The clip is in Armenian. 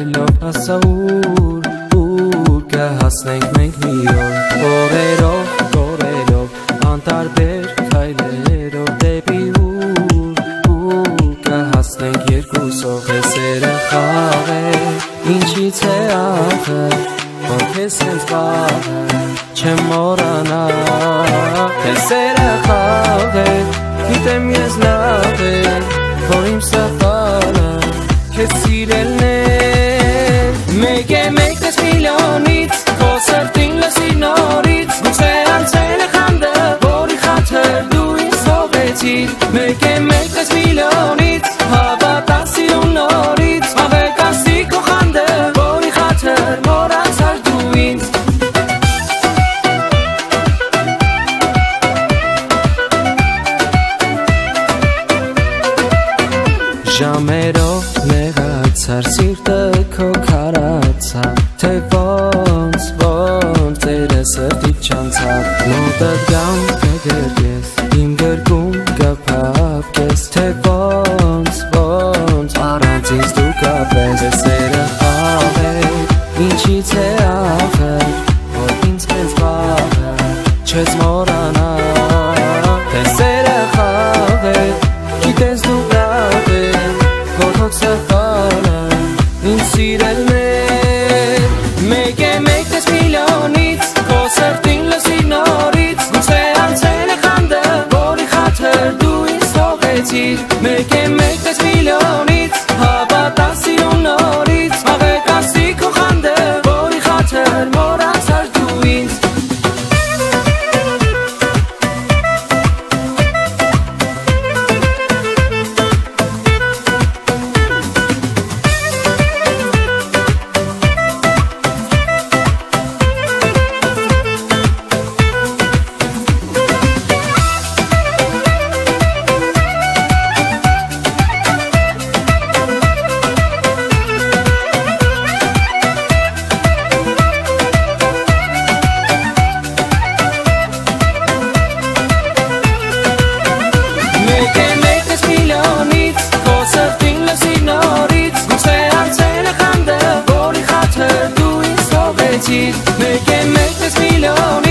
Ելնելով հասաուր ուր կհասնենք մենք մի օր Օրերով, կորերով, անտարբեր քայլերով Դեպի ուր ուր կհասնենք երկուսով Հեսերը խաղեր, ինչից է ախը Որ քեզ հենց բաղը չեմ մորանա Հեսերը խաղեր, գիտեմ ես լավ է Որ իմ սատանը Քեզ սիրելն է մեկ է մեկ ես միլիոնից քո սրտին լսի նորից գուցե անցել է խանդը որի խաթր դու ինձ հողեցիր մեկ է մեկ ես միլիոնից հավատա սիրուն նորից ավեկասի քո խանդը որի խաթր մոռացար դու ինձ Ժամերով նեղացար սիրտը սրտի չանցավ Մոտը գամ կգրկես իմ գրկում կփափկես Թե ոնց ոնց առանց ինձ դու կապես Ես սերը է ինչից է ախր Որ ինձ մեզ վաղը չես մորանա Թե սերը է գիտես դու լավ է Որ սխալը ինձ սիրելն eternity, making me qit Më ke me 5